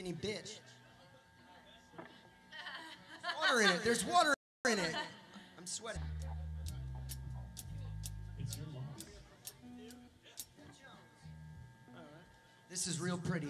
skinny bitch. There's water in it. There's water in it. I'm sweating. It's your loss. This is real pretty.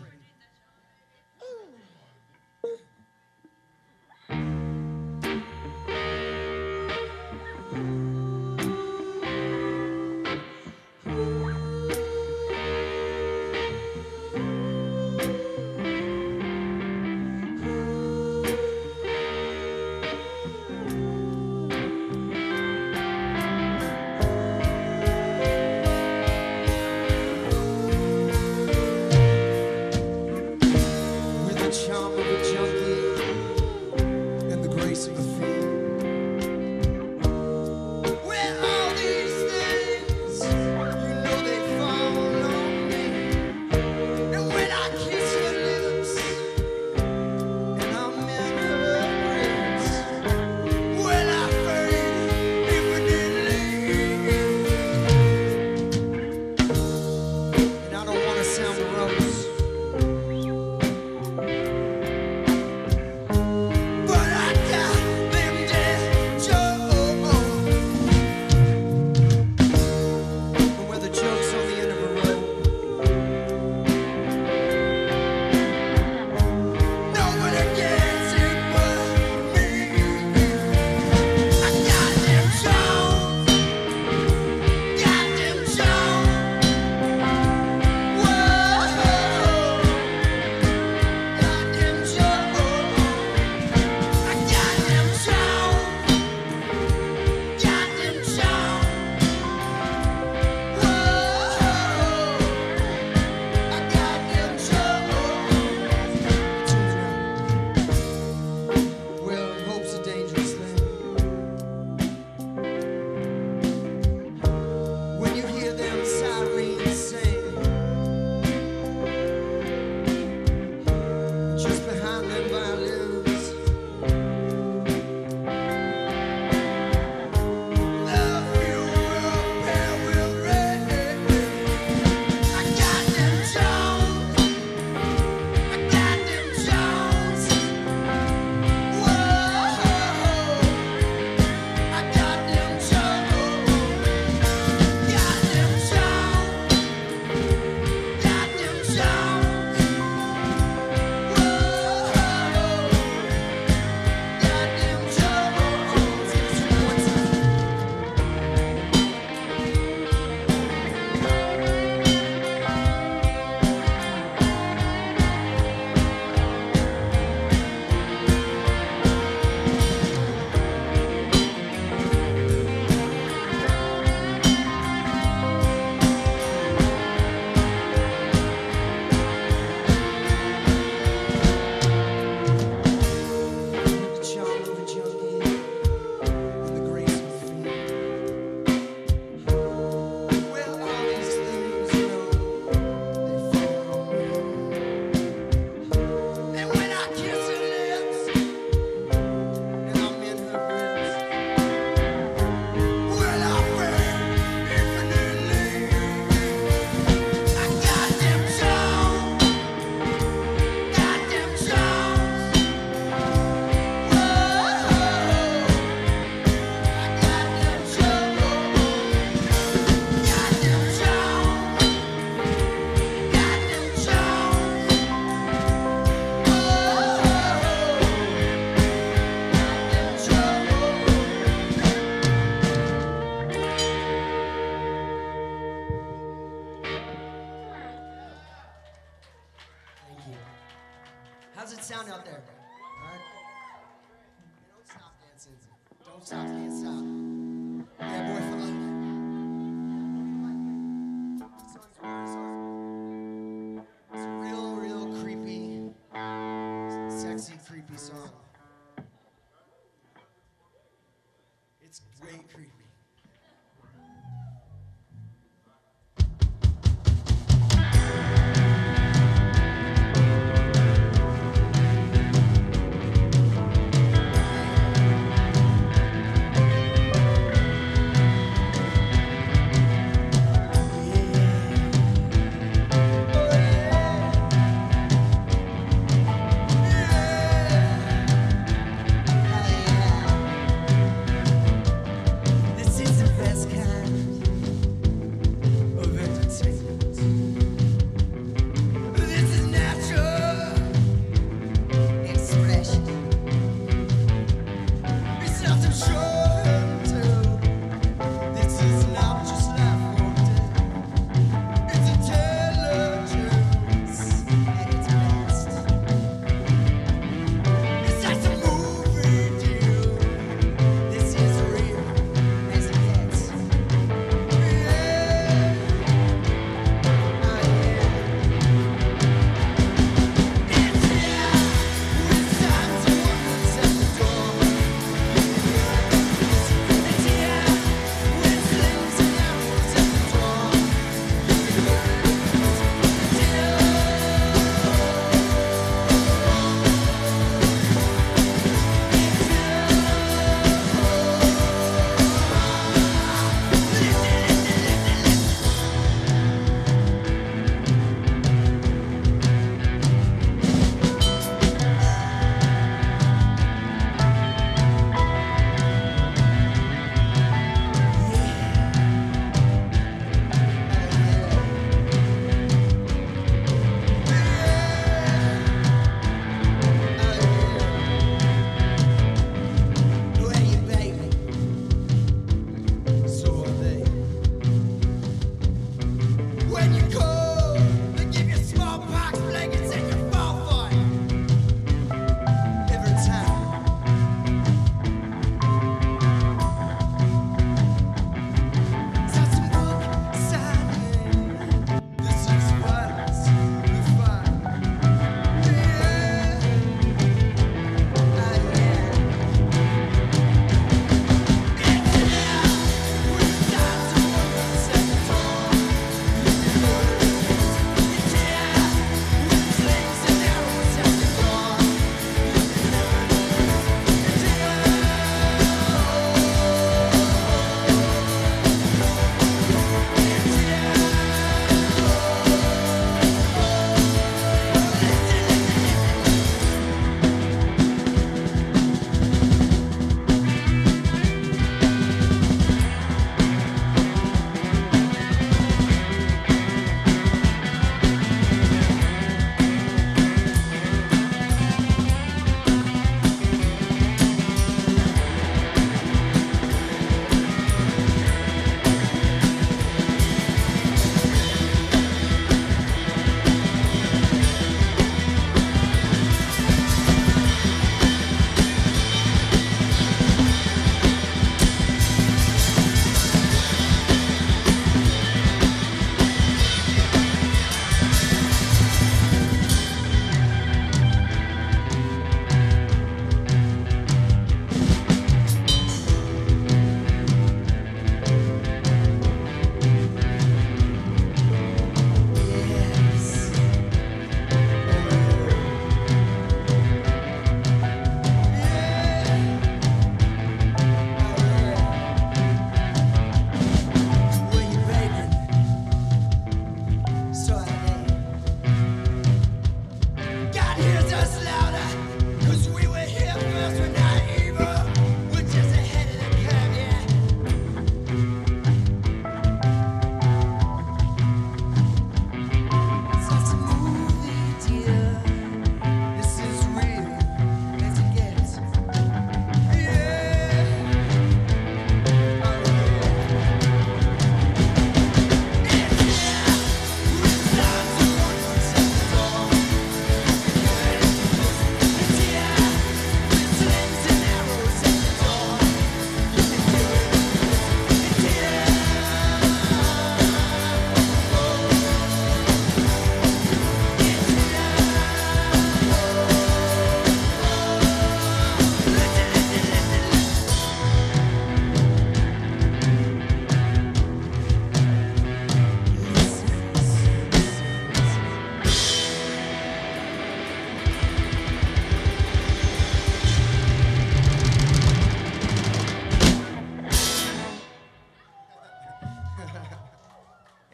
It's great, creepy.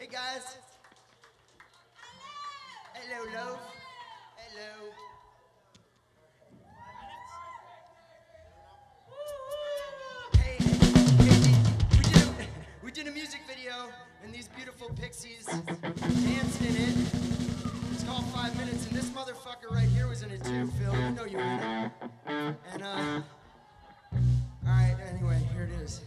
Hey guys. Hello, love. Hello. Hey, we did, a, we did a music video, and these beautiful pixies danced in it. It's called Five Minutes, and this motherfucker right here was in it too, Phil. You know you were in it. And, uh, alright, anyway, here it is.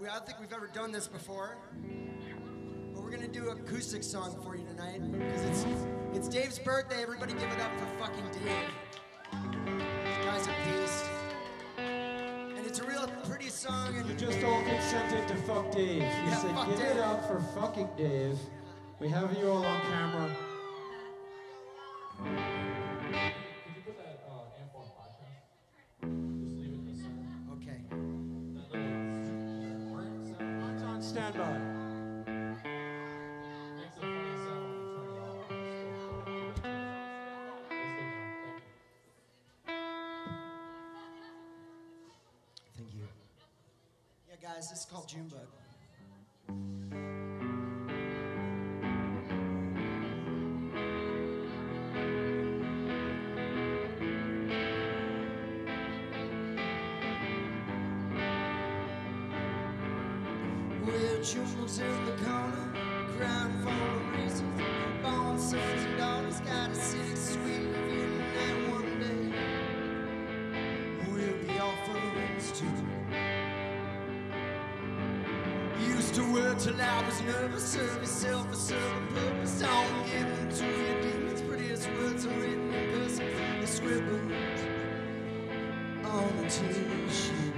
We, I don't think we've ever done this before, but we're gonna do an acoustic song for you tonight because it's it's Dave's birthday. Everybody, give it up for fucking Dave. This guy's a beast, and it's a real pretty song. You And just all consented to fuck Dave. You Yeah, said, give Dave." it up for fucking Dave. We have you all on camera. Junebug. Well, Junebug's in the corner, crying for no reason. Born sons and daughters got a six sweet till I was nervous, serve yourself for certain purpose. Don't give in to your demons, prettiest words are written in person. They're scribbled on a t-shirt.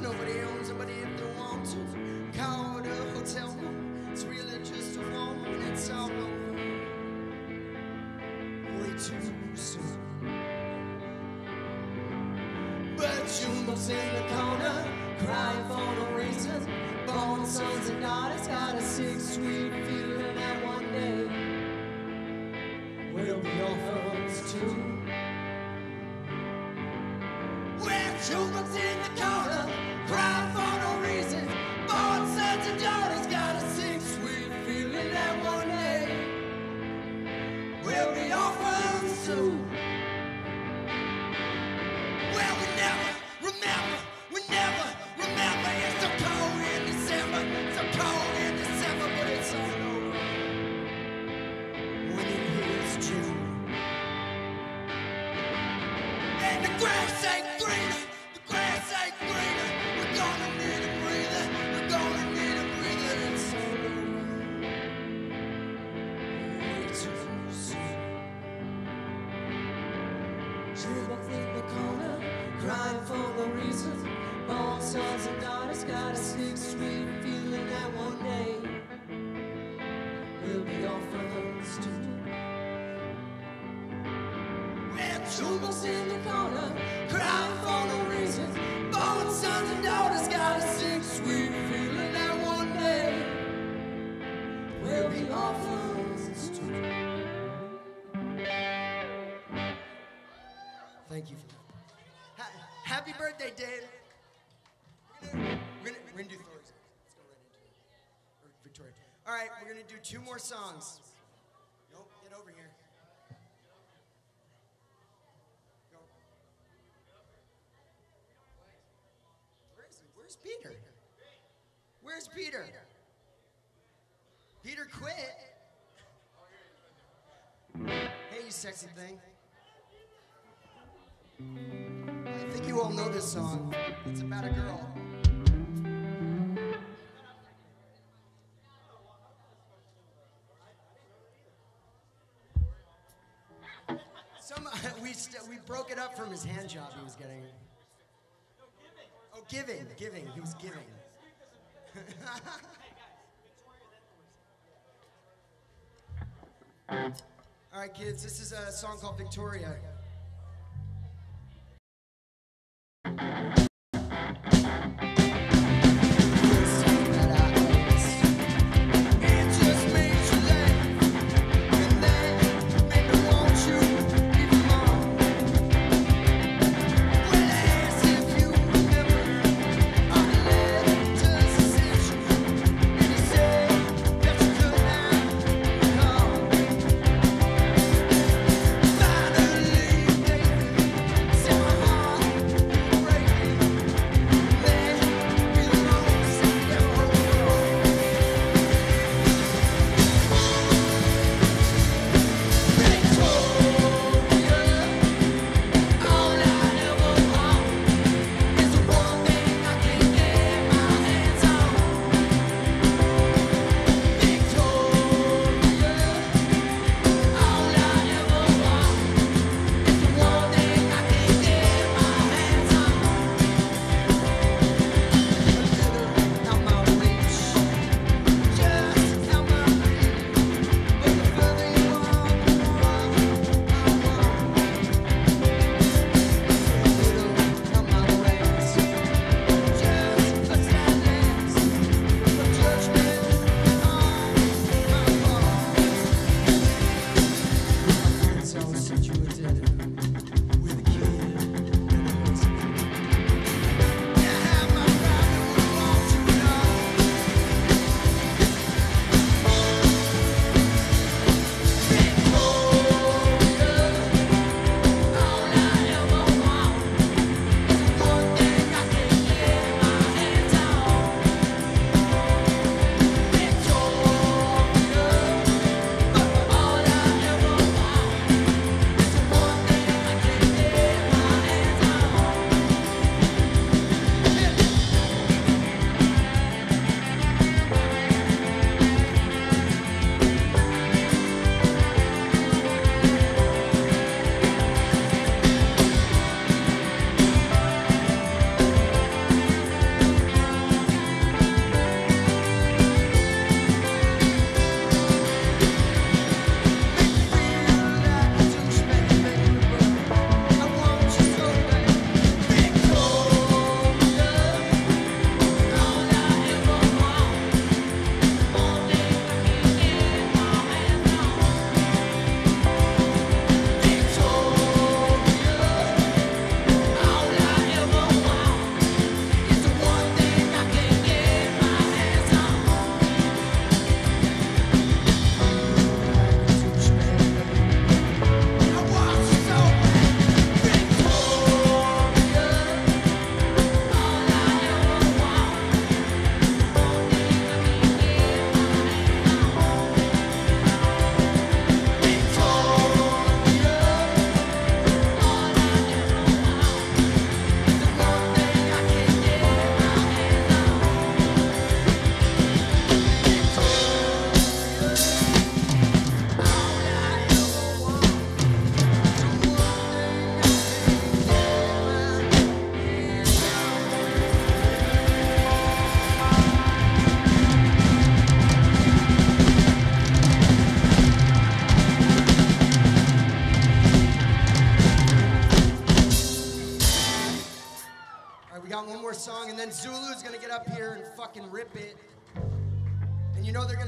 nobody owns somebody if they want to. Call a hotel room. It's really just a woman. It's all over. Way too soon. But you must in the corner, crying for no reason. Born sons and daughters got a sick, sweet feeling that one day we'll be orphans too. Well, Junebug's in the corner, Thank you for that. Ha- happy birthday, Dave. We're gonna, do. Let's go right into it. Or Victoria. All right, we're gonna do two more songs. Nope, get over here. Go. Where is he? Where's Peter? Where's Peter? Peter quit. Hey, you sexy thing. I think you all know this song. It's about a girl. Some, we, st- we broke it up from his hand job he was getting. Oh, giving, giving. He was giving. Mm. All right, kids, this is a song called Victoria.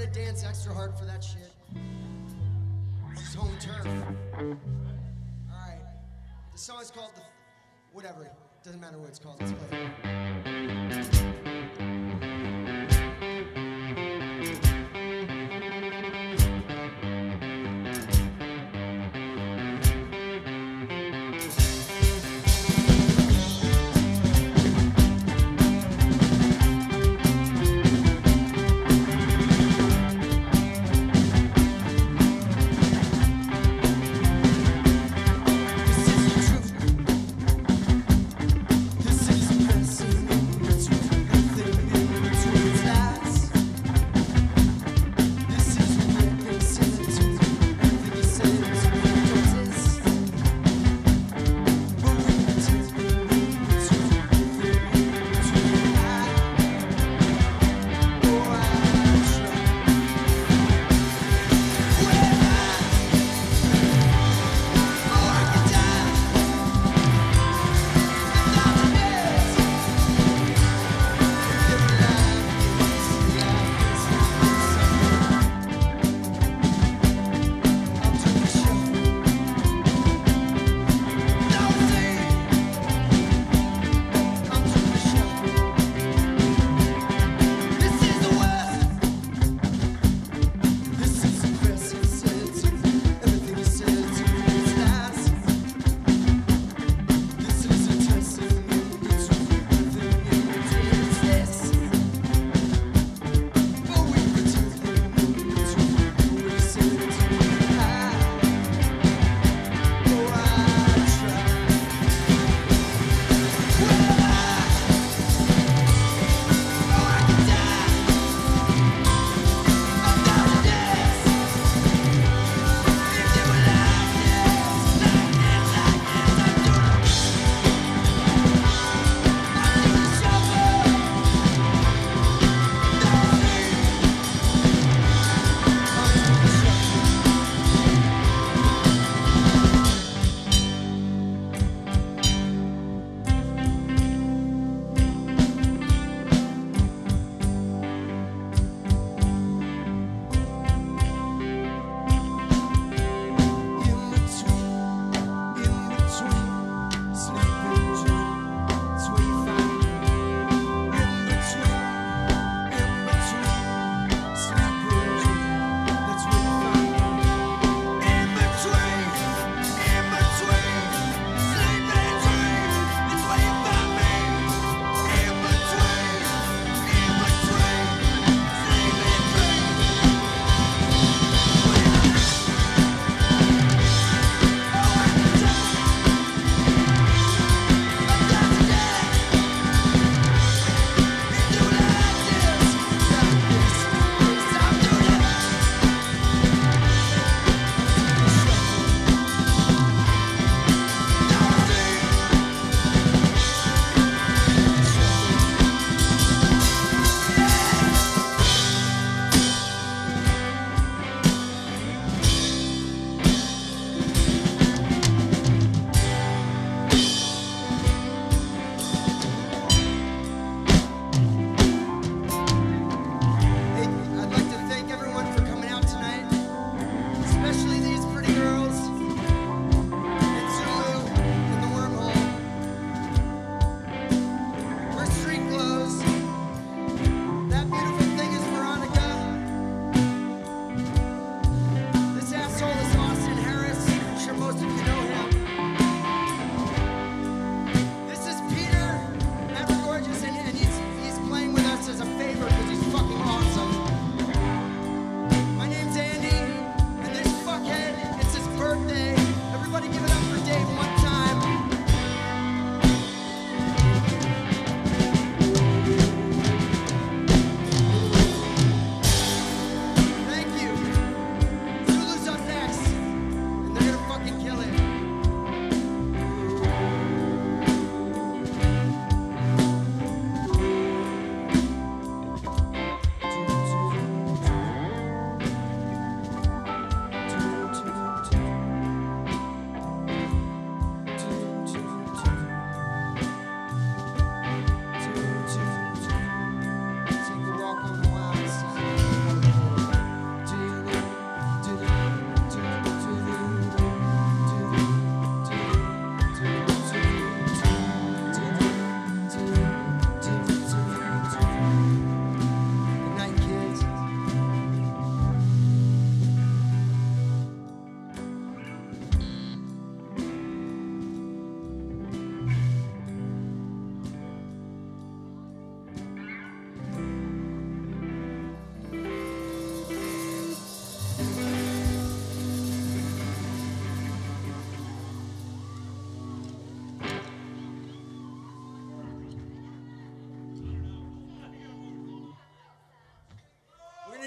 to dance extra hard for that shit. This is home turf. Alright. The song is called the whatever. Doesn't matter what it's called. Let's play it.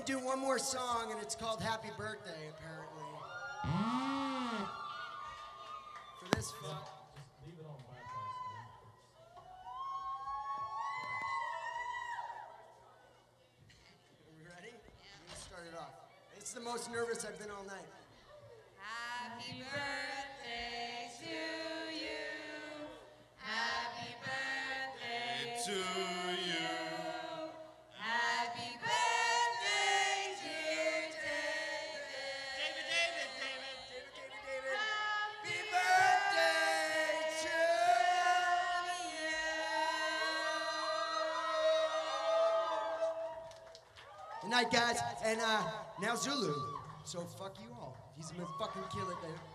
Do one more song, and it's called Happy Birthday, apparently. For this fuck. Just leave it on bypass. man. Are we ready? Gonna start it off. It's the most nervous I've been all night. Guys. And uh, now Xulu. So fuck you all. He's gonna fucking kill it, dude.